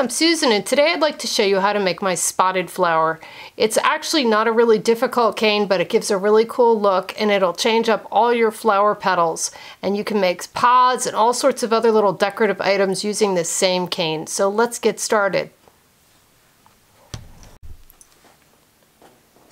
I'm Susan and today I'd like to show you how to make my spotted flower. It's actually not a really difficult cane but it gives a really cool look and it'll change up all your flower petals and you can make pods and all sorts of other little decorative items using this same cane. So let's get started.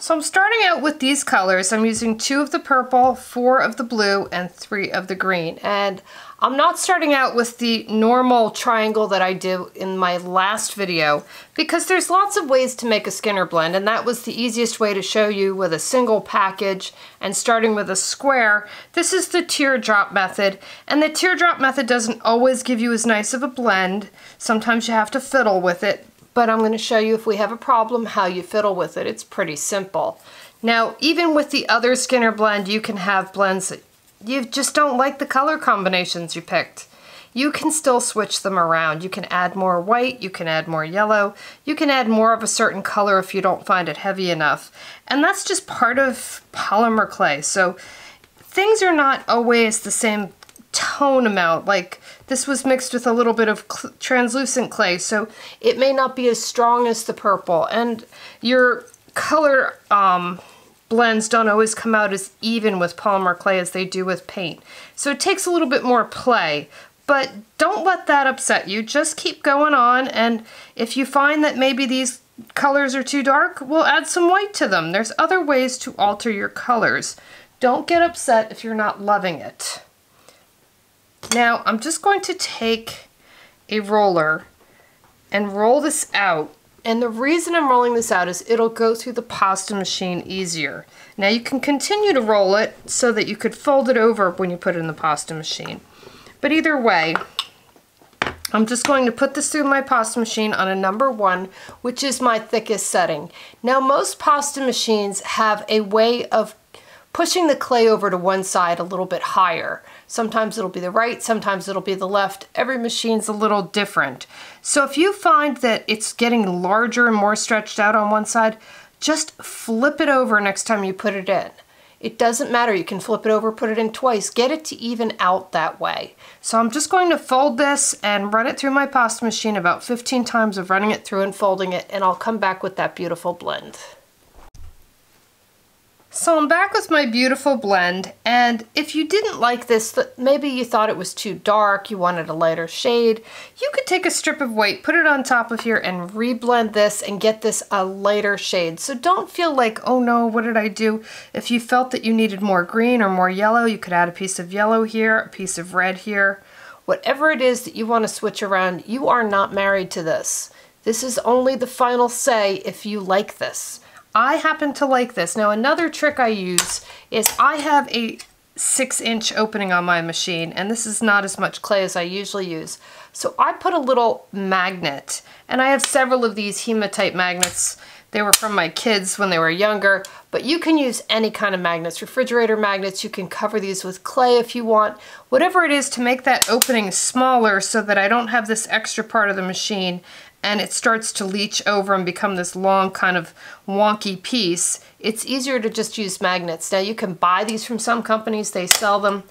So I'm starting out with these colors. I'm using two of the purple, four of the blue, and three of the green. And I'm not starting out with the normal triangle that I did in my last video because there's lots of ways to make a Skinner blend and that was the easiest way to show you with a single package and starting with a square. This is the teardrop method and the teardrop method doesn't always give you as nice of a blend. Sometimes you have to fiddle with it but I'm going to show you if we have a problem how you fiddle with it. It's pretty simple. Now, even with the other Skinner blend, you can have blends that you just don't like the color combinations you picked. You can still switch them around. You can add more white, you can add more yellow, you can add more of a certain color if you don't find it heavy enough. And that's just part of polymer clay. So things are not always the same tone amount. Like this was mixed with a little bit of translucent clay, so it may not be as strong as the purple. And your color um, blends don't always come out as even with polymer clay as they do with paint. So it takes a little bit more play. But don't let that upset you. Just keep going on, and if you find that maybe these colors are too dark, we'll add some white to them. There's other ways to alter your colors. Don't get upset if you're not loving it. Now I'm just going to take a roller and roll this out. And the reason I'm rolling this out is it'll go through the pasta machine easier. Now you can continue to roll it so that you could fold it over when you put it in the pasta machine. But either way, I'm just going to put this through my pasta machine on a number one, which is my thickest setting. Now most pasta machines have a way of pushing the clay over to one side a little bit higher. Sometimes it'll be the right, sometimes it'll be the left. Every machine's a little different. So if you find that it's getting larger and more stretched out on one side, just flip it over next time you put it in. It doesn't matter, you can flip it over, put it in twice, get it to even out that way. So I'm just going to fold this and run it through my pasta machine about 15 times of running it through and folding it, and I'll come back with that beautiful blend. So I'm back with my beautiful blend and if you didn't like this, maybe you thought it was too dark, you wanted a lighter shade, you could take a strip of white, put it on top of here and reblend this and get this a lighter shade. So don't feel like, oh no, what did I do? If you felt that you needed more green or more yellow, you could add a piece of yellow here, a piece of red here. Whatever it is that you want to switch around, you are not married to this. This is only the final say if you like this. I happen to like this. Now another trick I use is I have a six inch opening on my machine and this is not as much clay as I usually use. So I put a little magnet and I have several of these hematite magnets. They were from my kids when they were younger, but you can use any kind of magnets, refrigerator magnets, you can cover these with clay if you want, whatever it is to make that opening smaller so that I don't have this extra part of the machine and it starts to leach over and become this long kind of wonky piece, it's easier to just use magnets. Now you can buy these from some companies, they sell them,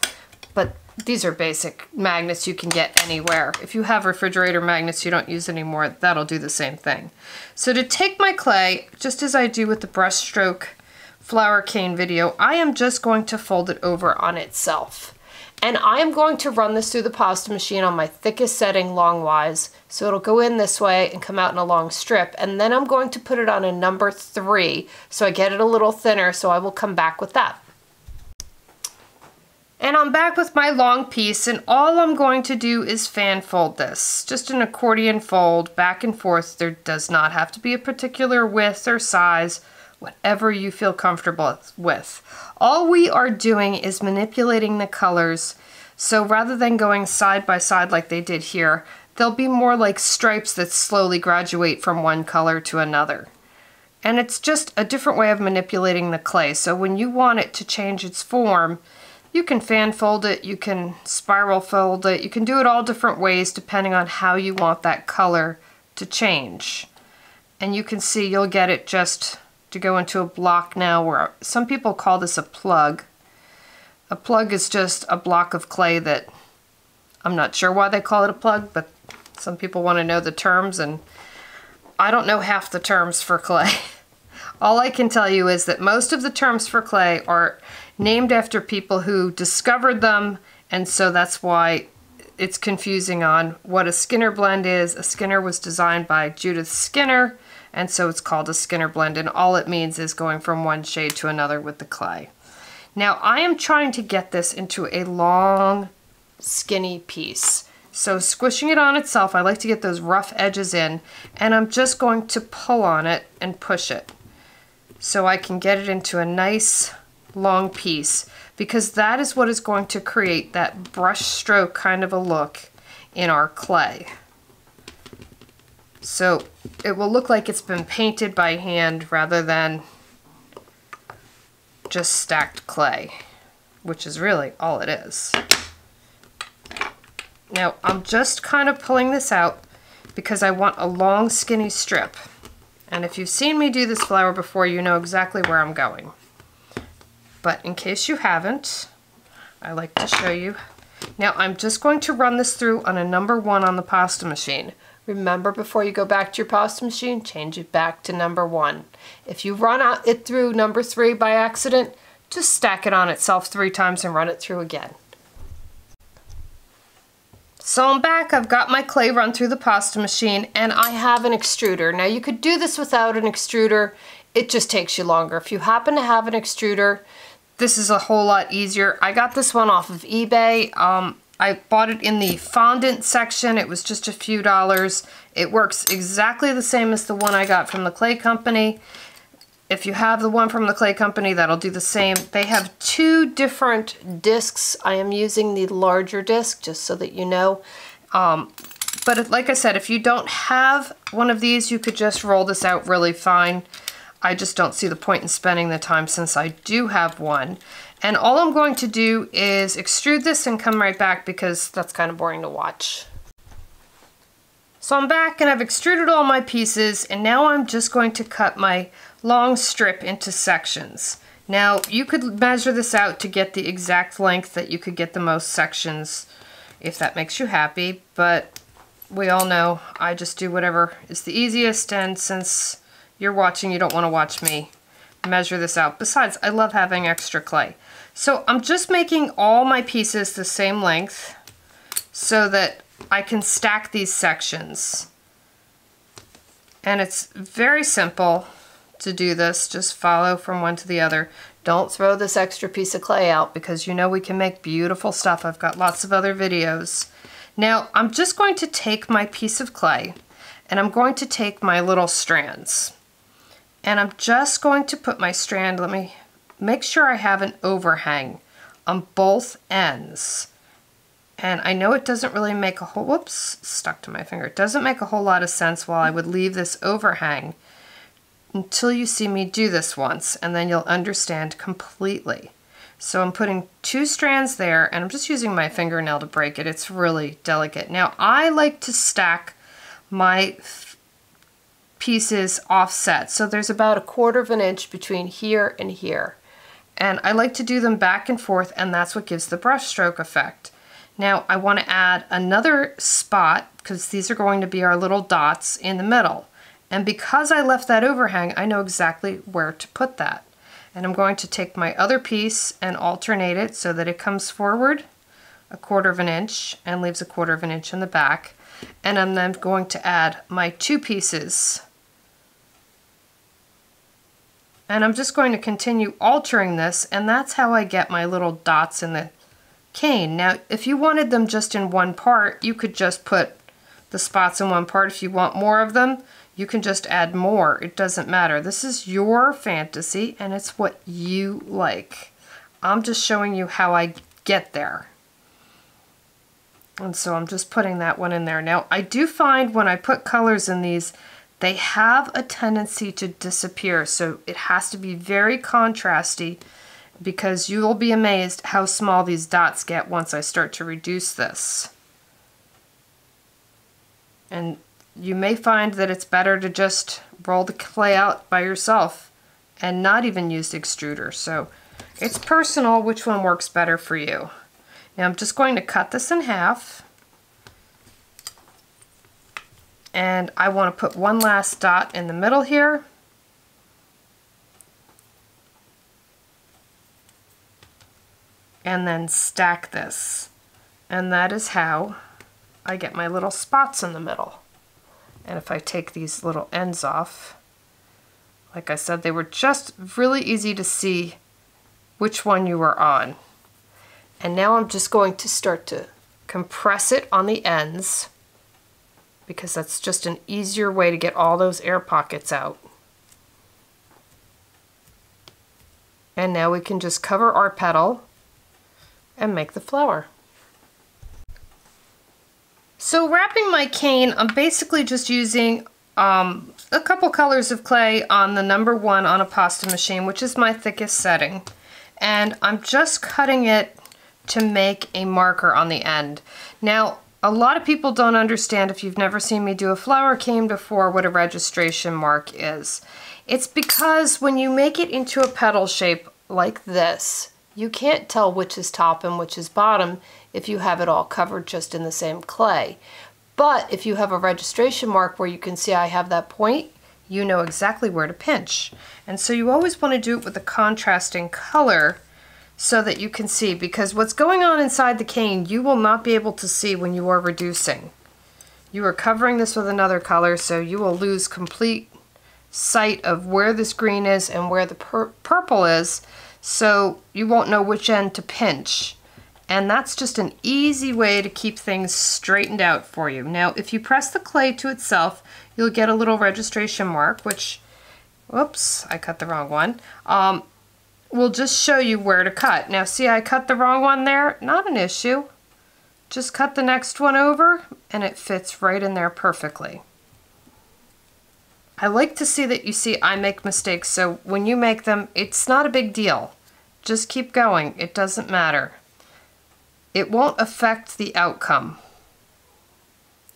but these are basic magnets you can get anywhere. If you have refrigerator magnets you don't use anymore, that'll do the same thing. So to take my clay, just as I do with the brushstroke flower cane video, I am just going to fold it over on itself. And I am going to run this through the pasta machine on my thickest setting longwise. So it'll go in this way and come out in a long strip. And then I'm going to put it on a number three. So I get it a little thinner. So I will come back with that. And I'm back with my long piece and all I'm going to do is fan fold this. Just an accordion fold back and forth. There does not have to be a particular width or size whatever you feel comfortable with. All we are doing is manipulating the colors. So rather than going side by side like they did here, they'll be more like stripes that slowly graduate from one color to another. And it's just a different way of manipulating the clay. So when you want it to change its form, you can fan fold it, you can spiral fold it, you can do it all different ways depending on how you want that color to change. And you can see you'll get it just to go into a block now where some people call this a plug. A plug is just a block of clay that I'm not sure why they call it a plug, but Some people want to know the terms and I don't know half the terms for clay. All I can tell you is that most of the terms for clay are named after people who discovered them and so that's why it's confusing on what a Skinner blend is. A Skinner was designed by Judith Skinner and so it's called a Skinner blend and all it means is going from one shade to another with the clay. Now I am trying to get this into a long skinny piece. So squishing it on itself, I like to get those rough edges in and I'm just going to pull on it and push it so I can get it into a nice long piece because that is what is going to create that brush stroke kind of a look in our clay. So it will look like it's been painted by hand rather than just stacked clay, which is really all it is. Now I'm just kind of pulling this out because I want a long skinny strip. And if you've seen me do this flower before, you know exactly where I'm going. But in case you haven't, I like to show you. Now I'm just going to run this through on a number one on the pasta machine. Remember before you go back to your pasta machine, change it back to number one. If you run it through number three by accident, just stack it on itself three times and run it through again. So I'm back, I've got my clay run through the pasta machine and I have an extruder. Now you could do this without an extruder, it just takes you longer. If you happen to have an extruder, this is a whole lot easier. I got this one off of eBay. Um, I bought it in the fondant section. It was just a few dollars. It works exactly the same as the one I got from the clay company. If you have the one from the clay company, that'll do the same. They have two different discs. I am using the larger disc, just so that you know. Um, but like I said, if you don't have one of these, you could just roll this out really fine. I just don't see the point in spending the time since I do have one. And all I'm going to do is extrude this and come right back because that's kind of boring to watch. So I'm back and I've extruded all my pieces and now I'm just going to cut my long strip into sections. Now you could measure this out to get the exact length that you could get the most sections if that makes you happy, but we all know I just do whatever is the easiest and since you're watching you don't want to watch me measure this out. Besides, I love having extra clay. So I'm just making all my pieces the same length so that I can stack these sections. And it's very simple to do this. Just follow from one to the other. Don't throw this extra piece of clay out because you know we can make beautiful stuff. I've got lots of other videos. Now I'm just going to take my piece of clay and I'm going to take my little strands. And I'm just going to put my strand, let me make sure I have an overhang on both ends. And I know it doesn't really make a whole, whoops, stuck to my finger. It doesn't make a whole lot of sense while I would leave this overhang until you see me do this once and then you'll understand completely. So I'm putting two strands there and I'm just using my fingernail to break it. It's really delicate. Now I like to stack my pieces offset. So there's about a quarter of an inch between here and here. And I like to do them back and forth and that's what gives the brush stroke effect. Now I want to add another spot because these are going to be our little dots in the middle. And because I left that overhang, I know exactly where to put that. And I'm going to take my other piece and alternate it so that it comes forward a quarter of an inch and leaves a quarter of an inch in the back. And I'm then going to add my two pieces. And I'm just going to continue altering this and that's how I get my little dots in the cane. Now, if you wanted them just in one part, you could just put the spots in one part. If you want more of them, you can just add more. It doesn't matter. This is your fantasy and it's what you like. I'm just showing you how I get there. And so I'm just putting that one in there. Now, I do find when I put colors in these, they have a tendency to disappear. So it has to be very contrasty because you will be amazed how small these dots get once I start to reduce this. And you may find that it's better to just roll the clay out by yourself and not even use the extruder. So it's personal which one works better for you. Now I'm just going to cut this in half. And I want to put one last dot in the middle here. And then stack this. And that is how I get my little spots in the middle. And if I take these little ends off, like I said, they were just really easy to see which one you were on. And now I'm just going to start to compress it on the ends because that's just an easier way to get all those air pockets out. And now we can just cover our petal and make the flower. So wrapping my cane, I'm basically just using um, a couple colors of clay on the number one on a pasta machine, which is my thickest setting. And I'm just cutting it to make a marker on the end. Now, a lot of people don't understand if you've never seen me do a flower cane before what a registration mark is. It's because when you make it into a petal shape like this, you can't tell which is top and which is bottom if you have it all covered just in the same clay. But if you have a registration mark where you can see I have that point, you know exactly where to pinch. And so you always want to do it with a contrasting color so that you can see because what's going on inside the cane you will not be able to see when you are reducing. You are covering this with another color so you will lose complete sight of where this green is and where the pur purple is so you won't know which end to pinch. And that's just an easy way to keep things straightened out for you. Now, if you press the clay to itself, you'll get a little registration mark, which, whoops, I cut the wrong one. Um, will just show you where to cut. Now see I cut the wrong one there? Not an issue. Just cut the next one over and it fits right in there perfectly. I like to see that you see I make mistakes so when you make them it's not a big deal. Just keep going. It doesn't matter. It won't affect the outcome.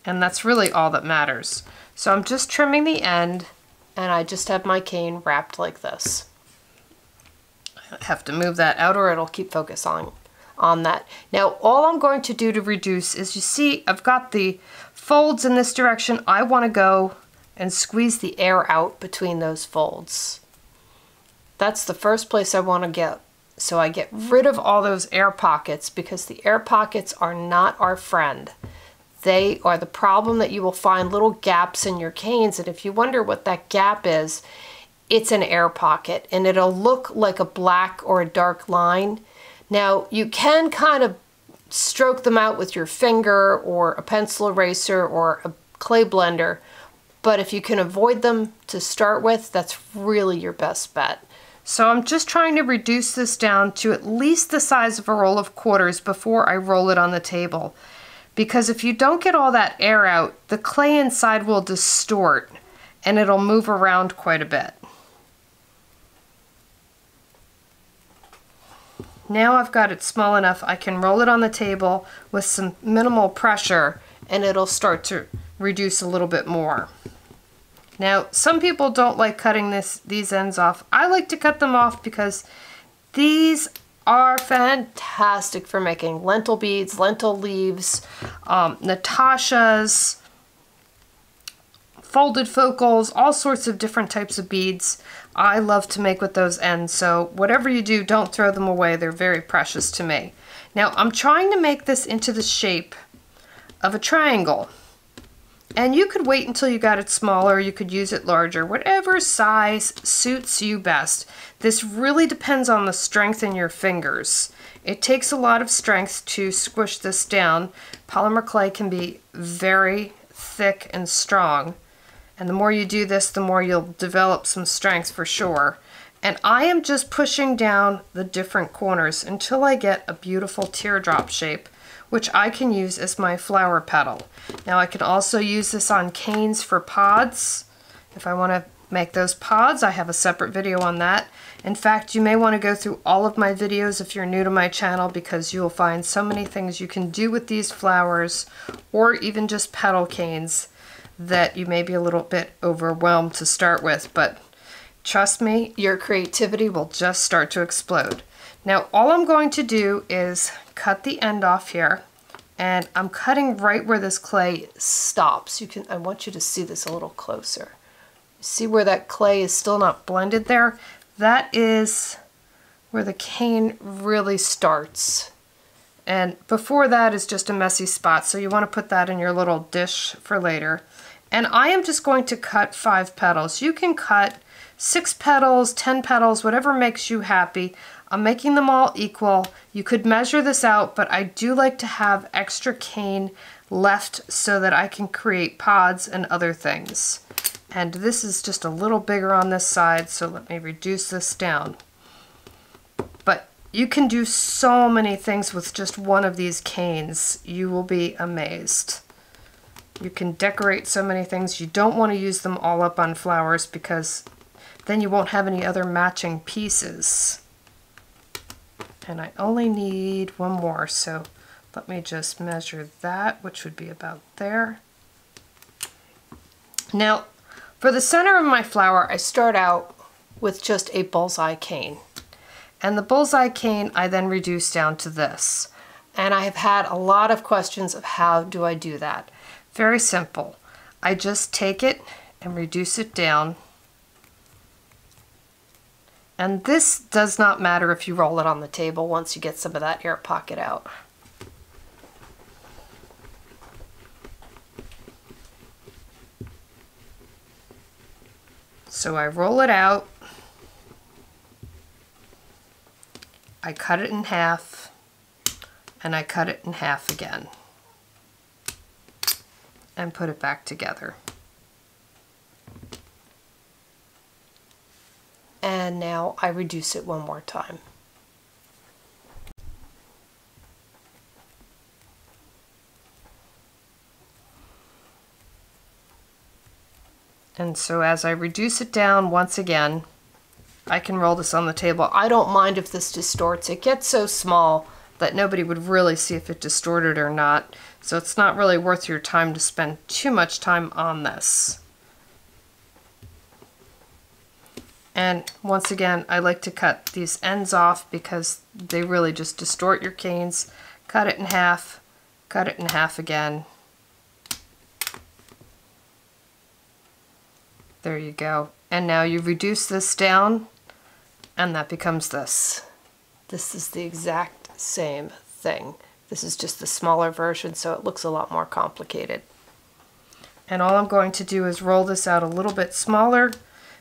And that's really all that matters. So I'm just trimming the end and I just have my cane wrapped like this I have to move that out or it'll keep focus on on that. Now all I'm going to do to reduce is you see I've got the folds in this direction. I want to go and squeeze the air out between those folds. That's the first place I want to get. So I get rid of all those air pockets because the air pockets are not our friend. They are the problem that you will find little gaps in your canes and if you wonder what that gap is, it's an air pocket and it'll look like a black or a dark line. Now you can kind of stroke them out with your finger or a pencil eraser or a clay blender, but if you can avoid them to start with, that's really your best bet. So I'm just trying to reduce this down to at least the size of a roll of quarters before I roll it on the table. Because if you don't get all that air out, the clay inside will distort and it'll move around quite a bit. Now I've got it small enough I can roll it on the table with some minimal pressure and it'll start to reduce a little bit more. Now some people don't like cutting this these ends off. I like to cut them off because these are fantastic for making lentil beads, lentil leaves, um, Natasha's, folded focals, all sorts of different types of beads. I love to make with those ends, so whatever you do, don't throw them away. They're very precious to me. Now, I'm trying to make this into the shape of a triangle. And you could wait until you got it smaller, you could use it larger, whatever size suits you best. This really depends on the strength in your fingers. It takes a lot of strength to squish this down. Polymer clay can be very thick and strong. And the more you do this, the more you'll develop some strength for sure. And I am just pushing down the different corners until I get a beautiful teardrop shape, which I can use as my flower petal. Now I can also use this on canes for pods. If I want to make those pods, I have a separate video on that. In fact, you may want to go through all of my videos if you're new to my channel because you'll find so many things you can do with these flowers or even just petal canes that you may be a little bit overwhelmed to start with, but trust me, your creativity will just start to explode. Now, all I'm going to do is cut the end off here And I'm cutting right where this clay stops. You can I want you to see this a little closer. See where that clay is still not blended there? That is where the cane really starts. And before that is just a messy spot, so you want to put that in your little dish for later. And I am just going to cut five petals. You can cut six petals, 10 petals, whatever makes you happy. I'm making them all equal. You could measure this out, but I do like to have extra cane left so that I can create pods and other things. And this is just a little bigger on this side, so let me reduce this down. But you can do so many things with just one of these canes. You will be amazed. You can decorate so many things. You don't want to use them all up on flowers because then you won't have any other matching pieces. And I only need one more, so let me just measure that, which would be about there. Now, for the center of my flower, I start out with just a bullseye cane. And the bullseye cane I then reduce down to this. And I have had a lot of questions of how do I do that. Very simple. I just take it and reduce it down and this does not matter if you roll it on the table once you get some of that air pocket out. So I roll it out, I cut it in half, and I cut it in half again, and put it back together. And now I reduce it one more time. And so as I reduce it down once again, I can roll this on the table. I don't mind if this distorts. It gets so small that nobody would really see if it distorted or not. So it's not really worth your time to spend too much time on this. And once again, I like to cut these ends off because they really just distort your canes. Cut it in half, cut it in half again. There you go. And now you reduce this down and that becomes this. This is the exact same thing. This is just the smaller version so it looks a lot more complicated. And all I'm going to do is roll this out a little bit smaller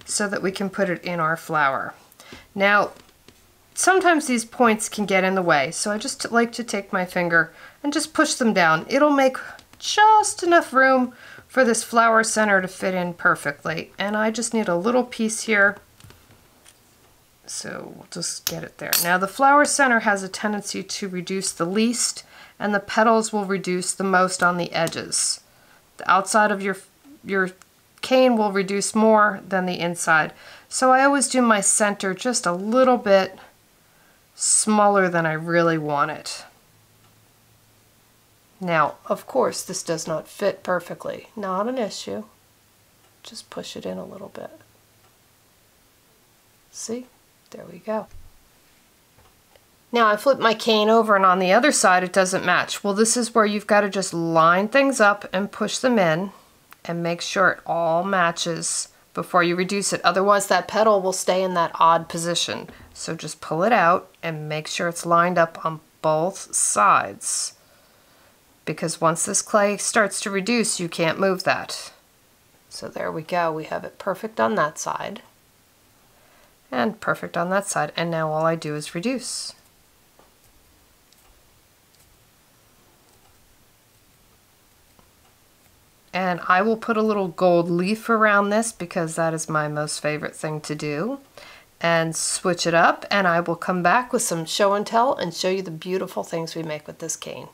so that we can put it in our flower. Now, sometimes these points can get in the way, so I just like to take my finger and just push them down. It'll make just enough room for this flower center to fit in perfectly. And I just need a little piece here. So we'll just get it there. Now the flower center has a tendency to reduce the least and the petals will reduce the most on the edges. The outside of your, your cane will reduce more than the inside. So I always do my center just a little bit smaller than I really want it. Now, of course, this does not fit perfectly. Not an issue. Just push it in a little bit. See? There we go. Now I flip my cane over and on the other side it doesn't match. Well, this is where you've got to just line things up and push them in and make sure it all matches before you reduce it. Otherwise that petal will stay in that odd position. So just pull it out and make sure it's lined up on both sides. Because once this clay starts to reduce, you can't move that. So there we go. We have it perfect on that side and perfect on that side. And now all I do is reduce. And I will put a little gold leaf around this because that is my most favorite thing to do. And switch it up and I will come back with some show and tell and show you the beautiful things we make with this cane.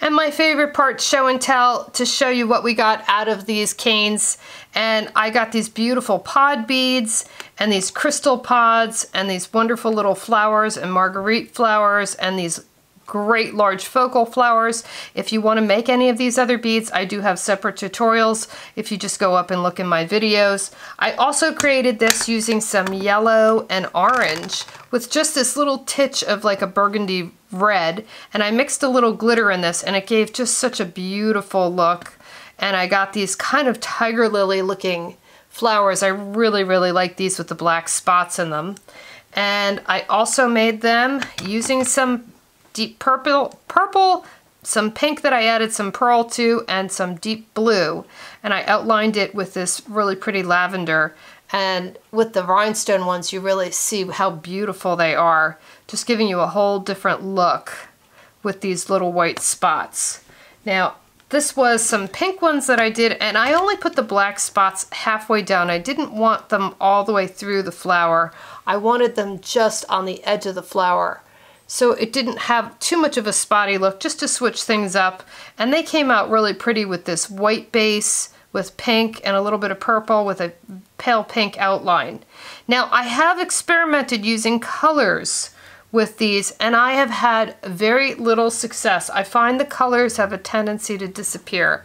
And my favorite part, show and tell, to show you what we got out of these canes. And I got these beautiful pod beads and these crystal pods and these wonderful little flowers and marguerite flowers and these great large focal flowers. If you want to make any of these other beads, I do have separate tutorials if you just go up and look in my videos. I also created this using some yellow and orange with just this little titch of like a burgundy red and I mixed a little glitter in this and it gave just such a beautiful look and I got these kind of tiger lily looking flowers. I really, really like these with the black spots in them. And I also made them using some deep purple, purple, some pink that I added some pearl to, and some deep blue. And I outlined it with this really pretty lavender. And with the rhinestone ones, you really see how beautiful they are. Just giving you a whole different look with these little white spots. Now, this was some pink ones that I did, and I only put the black spots halfway down. I didn't want them all the way through the flower. I wanted them just on the edge of the flower. So it didn't have too much of a spotty look, just to switch things up. And they came out really pretty with this white base, with pink and a little bit of purple with a pale pink outline. Now I have experimented using colors with these and I have had very little success. I find the colors have a tendency to disappear.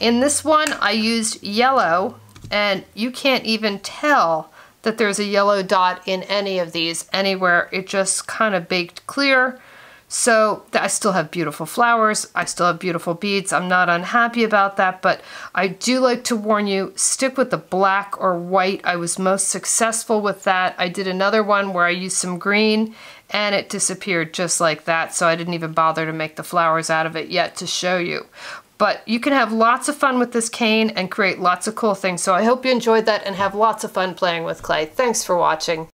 In this one I used yellow and you can't even tell that there's a yellow dot in any of these anywhere. It just kind of baked clear. So I still have beautiful flowers. I still have beautiful beads. I'm not unhappy about that, but I do like to warn you, stick with the black or white. I was most successful with that. I did another one where I used some green and it disappeared just like that. So I didn't even bother to make the flowers out of it yet to show you. But you can have lots of fun with this cane and create lots of cool things. So I hope you enjoyed that and have lots of fun playing with clay. Thanks for watching.